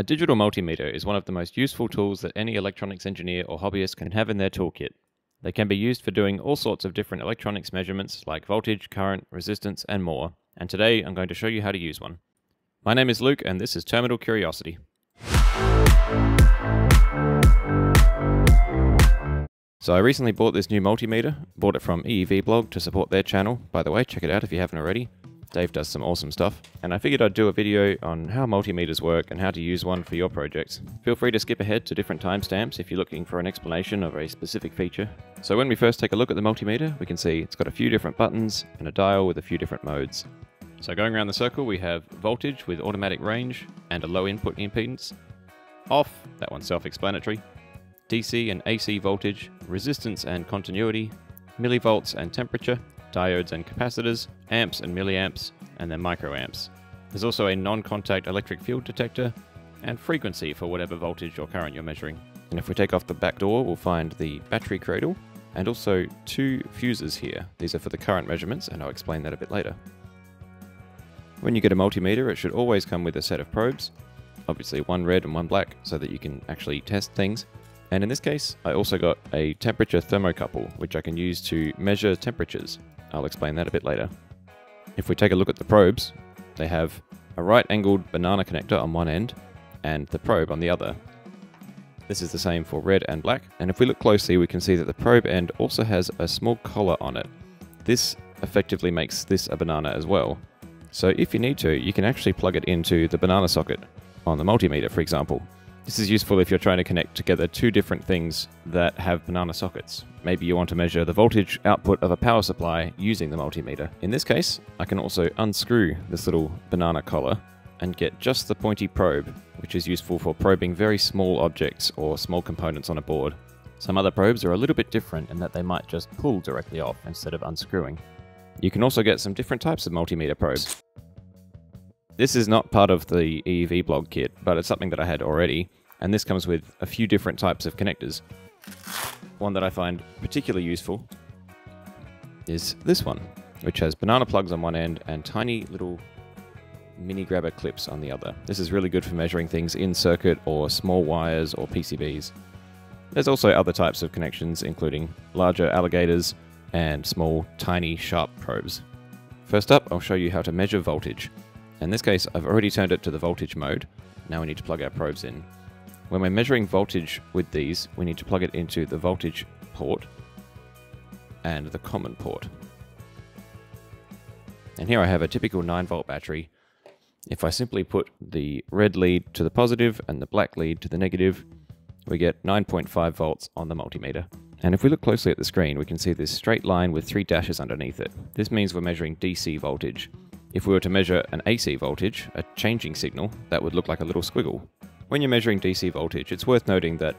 A digital multimeter is one of the most useful tools that any electronics engineer or hobbyist can have in their toolkit. They can be used for doing all sorts of different electronics measurements like voltage, current, resistance, and more, and today I'm going to show you how to use one. My name is Luke, and this is Terminal Curiosity. So I recently bought this new multimeter, bought it from EEV Blog to support their channel. By the way, check it out if you haven't already. Dave does some awesome stuff. And I figured I'd do a video on how multimeters work and how to use one for your projects. Feel free to skip ahead to different timestamps if you're looking for an explanation of a specific feature. So when we first take a look at the multimeter, we can see it's got a few different buttons and a dial with a few different modes. So going around the circle, we have voltage with automatic range and a low input impedance. Off, that one's self-explanatory. DC and AC voltage, resistance and continuity, millivolts and temperature, diodes and capacitors, amps and milliamps, and then microamps. There's also a non-contact electric field detector, and frequency for whatever voltage or current you're measuring. And if we take off the back door, we'll find the battery cradle, and also two fuses here. These are for the current measurements, and I'll explain that a bit later. When you get a multimeter, it should always come with a set of probes, obviously one red and one black, so that you can actually test things. And in this case, I also got a temperature thermocouple, which I can use to measure temperatures. I'll explain that a bit later. If we take a look at the probes, they have a right-angled banana connector on one end and the probe on the other. This is the same for red and black, and if we look closely we can see that the probe end also has a small collar on it. This effectively makes this a banana as well. So if you need to, you can actually plug it into the banana socket on the multimeter, for example. This is useful if you're trying to connect together two different things that have banana sockets. Maybe you want to measure the voltage output of a power supply using the multimeter. In this case, I can also unscrew this little banana collar and get just the pointy probe, which is useful for probing very small objects or small components on a board. Some other probes are a little bit different in that they might just pull directly off instead of unscrewing. You can also get some different types of multimeter probes. This is not part of the EEV blog kit, but it's something that I had already, and this comes with a few different types of connectors. One that I find particularly useful is this one, which has banana plugs on one end and tiny little mini grabber clips on the other. This is really good for measuring things in circuit or small wires or PCBs. There's also other types of connections, including larger alligators and small, tiny, sharp probes. First up, I'll show you how to measure voltage. In this case, I've already turned it to the voltage mode. Now we need to plug our probes in. When we're measuring voltage with these, we need to plug it into the voltage port and the common port. And here I have a typical 9 volt battery. If I simply put the red lead to the positive and the black lead to the negative, we get 9.5 volts on the multimeter. And if we look closely at the screen, we can see this straight line with three dashes underneath it. This means we're measuring DC voltage. If we were to measure an AC voltage, a changing signal, that would look like a little squiggle. When you're measuring DC voltage, it's worth noting that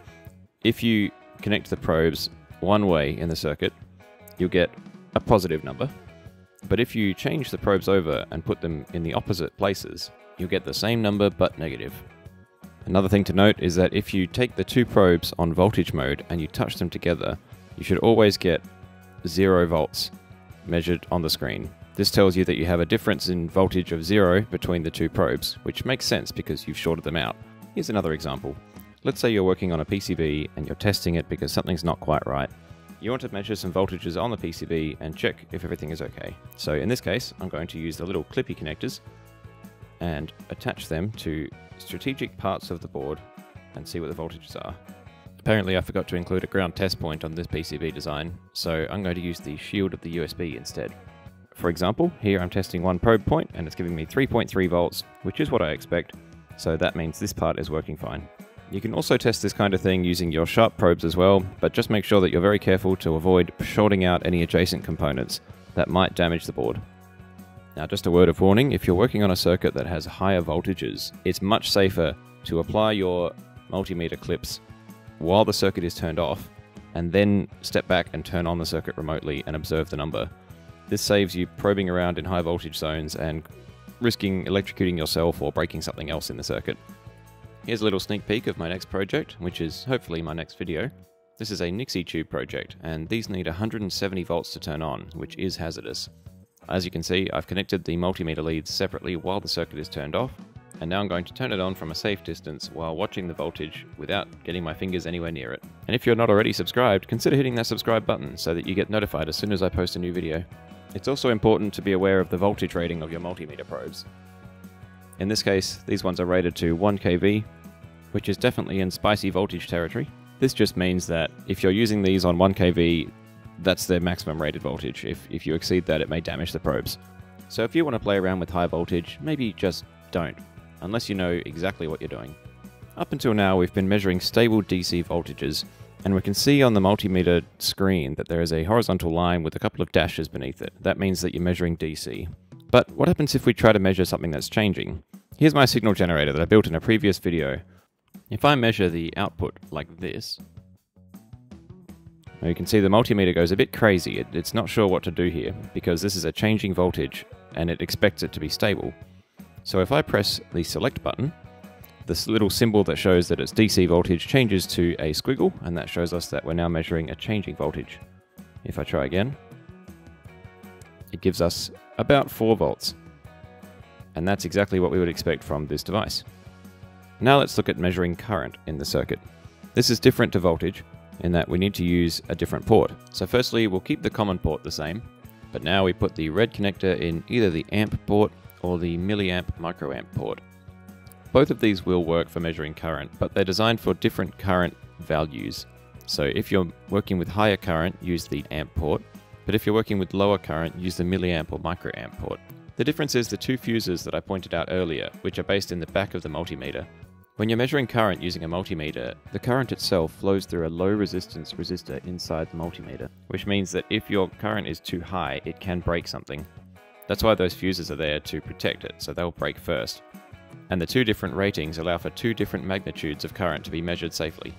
if you connect the probes one way in the circuit, you'll get a positive number. But if you change the probes over and put them in the opposite places, you'll get the same number but negative. Another thing to note is that if you take the two probes on voltage mode and you touch them together, you should always get 0 volts measured on the screen. This tells you that you have a difference in voltage of 0 between the two probes, which makes sense because you've shorted them out. Here's another example. Let's say you're working on a PCB and you're testing it because something's not quite right. You want to measure some voltages on the PCB and check if everything is okay. So in this case, I'm going to use the little clippy connectors and attach them to strategic parts of the board and see what the voltages are. Apparently I forgot to include a ground test point on this PCB design, so I'm going to use the shield of the USB instead. For example, here I'm testing one probe point and it's giving me 3.3 volts, which is what I expect, so that means this part is working fine. You can also test this kind of thing using your sharp probes as well, but just make sure that you're very careful to avoid shorting out any adjacent components that might damage the board. Now just a word of warning, if you're working on a circuit that has higher voltages, it's much safer to apply your multimeter clips while the circuit is turned off, and then step back and turn on the circuit remotely and observe the number. This saves you probing around in high voltage zones and risking electrocuting yourself or breaking something else in the circuit. Here's a little sneak peek of my next project, which is hopefully my next video. This is a Nixie tube project, and these need 170 volts to turn on, which is hazardous. As you can see, I've connected the multimeter leads separately while the circuit is turned off, And now I'm going to turn it on from a safe distance while watching the voltage without getting my fingers anywhere near it. And if you're not already subscribed, consider hitting that subscribe button so that you get notified as soon as I post a new video. It's also important to be aware of the voltage rating of your multimeter probes. In this case, these ones are rated to 1 kV, which is definitely in spicy voltage territory. This just means that if you're using these on 1 kV, that's their maximum rated voltage. If, if you exceed that, it may damage the probes. So if you want to play around with high voltage, maybe just don't, unless you know exactly what you're doing. Up until now, we've been measuring stable DC voltages, and we can see on the multimeter screen that there is a horizontal line with a couple of dashes beneath it. That means that you're measuring DC. But what happens if we try to measure something that's changing? Here's my signal generator that I built in a previous video. If I measure the output like this, you can see the multimeter goes a bit crazy. It, it's not sure what to do here because this is a changing voltage and it expects it to be stable. So if I press the select button, this little symbol that shows that it's DC voltage changes to a squiggle and that shows us that we're now measuring a changing voltage. If I try again, it gives us about 4 volts. And that's exactly what we would expect from this device. Now let's look at measuring current in the circuit. This is different to voltage in that we need to use a different port. So firstly, we'll keep the common port the same, but now we put the red connector in either the amp port or the milliamp microamp port. Both of these will work for measuring current, but they're designed for different current values. So if you're working with higher current, use the amp port, but if you're working with lower current, use the milliamp or microamp port. The difference is the two fuses that I pointed out earlier, which are based in the back of the multimeter. When you're measuring current using a multimeter, the current itself flows through a low resistance resistor inside the multimeter, which means that if your current is too high, it can break something. That's why those fuses are there to protect it, so they'll break first. And the two different ratings allow for two different magnitudes of current to be measured safely.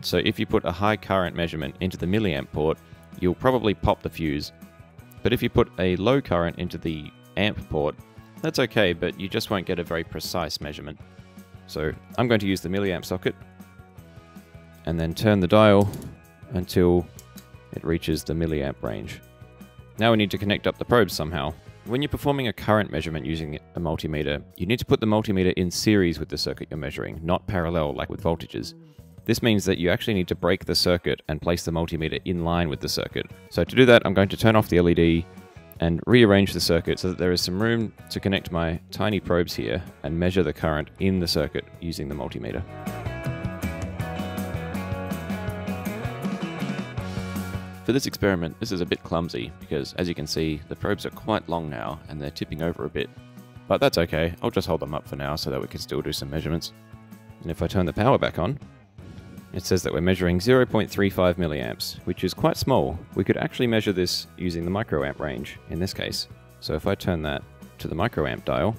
So if you put a high current measurement into the milliamp port, you'll probably pop the fuse. But if you put a low current into the amp port, that's okay, but you just won't get a very precise measurement. So I'm going to use the milliamp socket and then turn the dial until it reaches the milliamp range. Now we need to connect up the probes somehow. When you're performing a current measurement using a multimeter, you need to put the multimeter in series with the circuit you're measuring, not parallel like with voltages. This means that you actually need to break the circuit and place the multimeter in line with the circuit. So to do that, I'm going to turn off the LED and rearrange the circuit so that there is some room to connect my tiny probes here and measure the current in the circuit using the multimeter. For this experiment, this is a bit clumsy because as you can see, the probes are quite long now and they're tipping over a bit. But that's okay, I'll just hold them up for now so that we can still do some measurements. And if I turn the power back on, it says that we're measuring 0.35 milliamps, which is quite small. We could actually measure this using the microamp range in this case. So if I turn that to the microamp dial,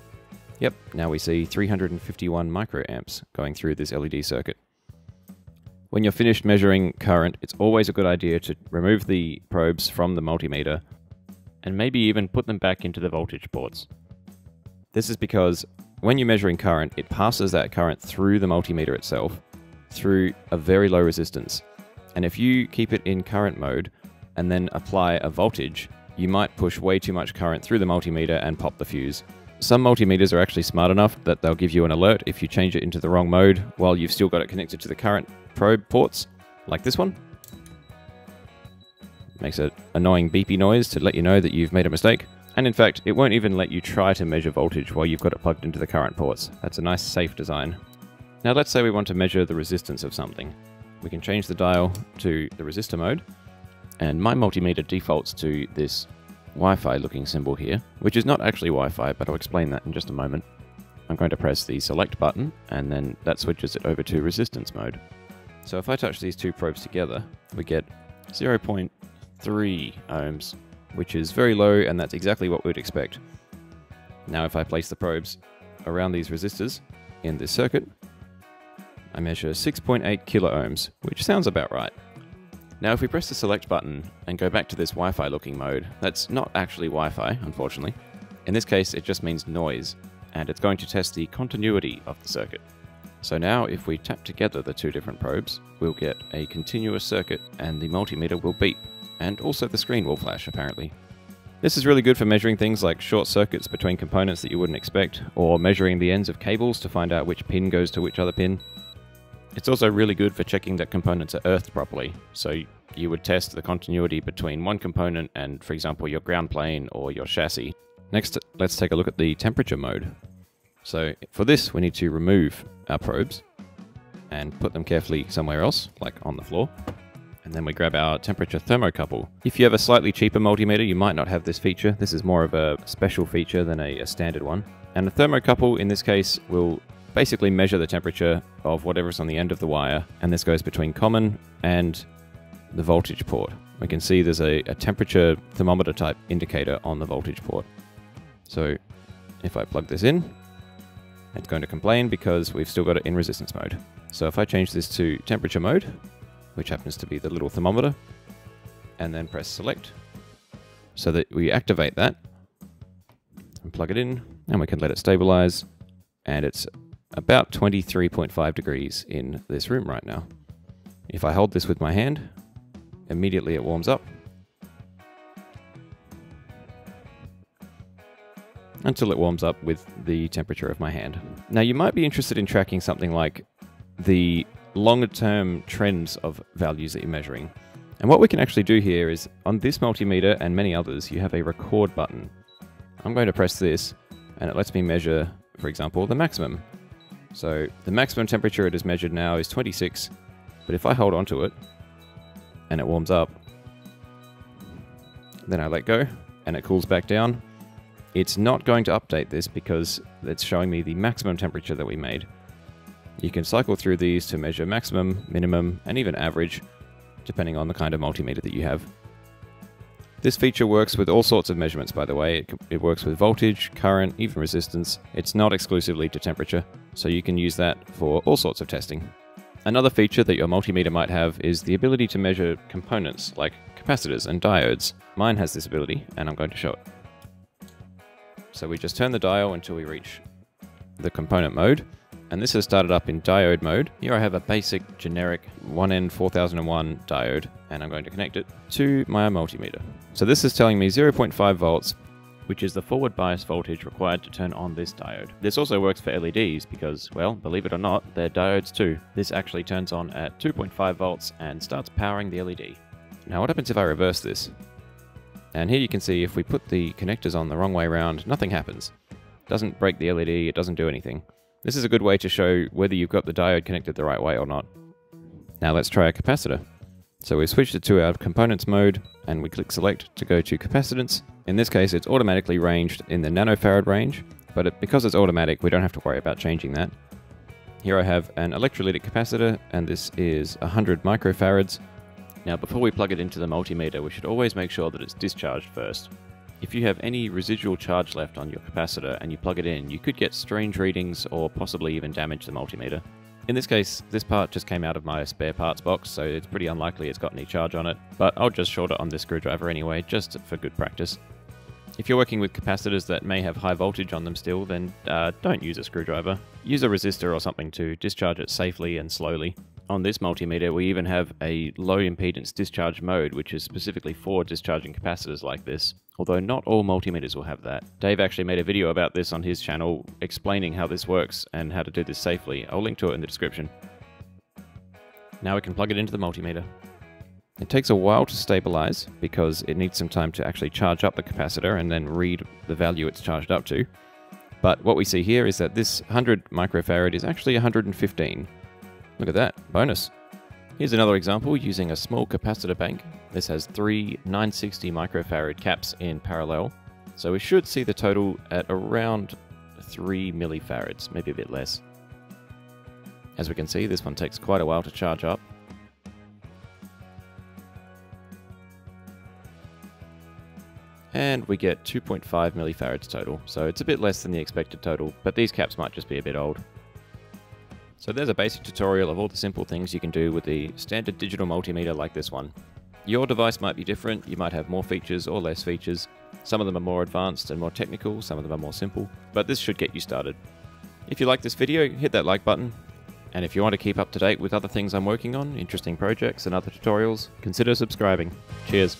yep, now we see 351 microamps going through this LED circuit. When you're finished measuring current, it's always a good idea to remove the probes from the multimeter and maybe even put them back into the voltage ports. This is because when you're measuring current, it passes that current through the multimeter itself, through a very low resistance. And if you keep it in current mode and then apply a voltage, you might push way too much current through the multimeter and pop the fuse. Some multimeters are actually smart enough that they'll give you an alert if you change it into the wrong mode while you've still got it connected to the current probe ports, like this one. Makes an annoying beepy noise to let you know that you've made a mistake. And in fact, it won't even let you try to measure voltage while you've got it plugged into the current ports. That's a nice safe design. Now let's say we want to measure the resistance of something. We can change the dial to the resistor mode, and my multimeter defaults to this Wi-Fi looking symbol here, which is not actually Wi-Fi, but I'll explain that in just a moment. I'm going to press the select button, and then that switches it over to resistance mode. So if I touch these two probes together, we get 0.3 ohms, which is very low, and that's exactly what we'd expect. Now if I place the probes around these resistors in this circuit, I measure 6.8 kilo ohms, which sounds about right. Now if we press the select button and go back to this Wi-Fi looking mode, that's not actually Wi-Fi, unfortunately. In this case, it just means noise, and it's going to test the continuity of the circuit. So now if we tap together the two different probes, we'll get a continuous circuit and the multimeter will beep, and also the screen will flash apparently. This is really good for measuring things like short circuits between components that you wouldn't expect, or measuring the ends of cables to find out which pin goes to which other pin. It's also really good for checking that components are earthed properly, so you would test the continuity between one component and, for example, your ground plane or your chassis. Next, let's take a look at the temperature mode. So for this, we need to remove our probes and put them carefully somewhere else, like on the floor. And then we grab our temperature thermocouple. If you have a slightly cheaper multimeter, you might not have this feature. This is more of a special feature than a, a standard one. And a thermocouple, in this case, will basically measure the temperature of whatever's on the end of the wire. And this goes between common and the voltage port. We can see there's a, a temperature thermometer type indicator on the voltage port. So if I plug this in, it's going to complain because we've still got it in resistance mode. So if I change this to temperature mode, which happens to be the little thermometer, and then press select, so that we activate that, and plug it in, and we can let it stabilize, and it's about 23.5 degrees in this room right now. If I hold this with my hand, immediately it warms up, until it warms up with the temperature of my hand. Now you might be interested in tracking something like the longer term trends of values that you're measuring. And what we can actually do here is on this multimeter and many others, you have a record button. I'm going to press this and it lets me measure, for example, the maximum. So the maximum temperature it is measured now is 26, but if I hold onto it and it warms up, then I let go and it cools back down. It's not going to update this because it's showing me the maximum temperature that we made. You can cycle through these to measure maximum, minimum, and even average, depending on the kind of multimeter that you have. This feature works with all sorts of measurements, by the way. It, it, works with voltage, current, even resistance. It's not exclusively to temperature, so you can use that for all sorts of testing. Another feature that your multimeter might have is the ability to measure components like capacitors and diodes. Mine has this ability, and I'm going to show it. So we just turn the dial until we reach the component mode, and this has started up in diode mode. Here I have a basic generic 1N4001 diode, and I'm going to connect it to my multimeter. So this is telling me 0.5 volts, which is the forward bias voltage required to turn on this diode. This also works for LEDs because, well, believe it or not, they're diodes too. This actually turns on at 2.5 volts and starts powering the LED. Now what happens if I reverse this? And here you can see if we put the connectors on the wrong way around, nothing happens. It doesn't break the LED, it doesn't do anything. This is a good way to show whether you've got the diode connected the right way or not. Now let's try a capacitor. So we switched it to our components mode and we click select to go to capacitance. In this case it's automatically ranged in the nanofarad range, but it, because it's automatic we don't have to worry about changing that. Here I have an electrolytic capacitor and this is 100 microfarads. Now before we plug it into the multimeter we should always make sure that it's discharged first. If you have any residual charge left on your capacitor and you plug it in, you could get strange readings or possibly even damage the multimeter. In this case, this part just came out of my spare parts box, so it's pretty unlikely it's got any charge on it, but I'll just short it on this screwdriver anyway, just for good practice. If you're working with capacitors that may have high voltage on them still, then uh, don't use a screwdriver. Use a resistor or something to discharge it safely and slowly. On this multimeter, we even have a low impedance discharge mode, which is specifically for discharging capacitors like this although not all multimeters will have that. Dave actually made a video about this on his channel explaining how this works and how to do this safely. I'll link to it in the description. Now we can plug it into the multimeter. It takes a while to stabilize because it needs some time to actually charge up the capacitor and then read the value it's charged up to. But what we see here is that this 100 microfarad is actually 115. Look at that, bonus. Here's another example using a small capacitor bank. This has three 960 microfarad caps in parallel, so we should see the total at around 3 millifarads, maybe a bit less. As we can see, this one takes quite a while to charge up. And we get 2.5 millifarads total, so it's a bit less than the expected total, but these caps might just be a bit old. So there's a basic tutorial of all the simple things you can do with the standard digital multimeter like this one. Your device might be different, you might have more features or less features. Some of them are more advanced and more technical, some of them are more simple, but this should get you started. If you like this video, hit that like button, and if you want to keep up to date with other things I'm working on, interesting projects and other tutorials, consider subscribing. Cheers!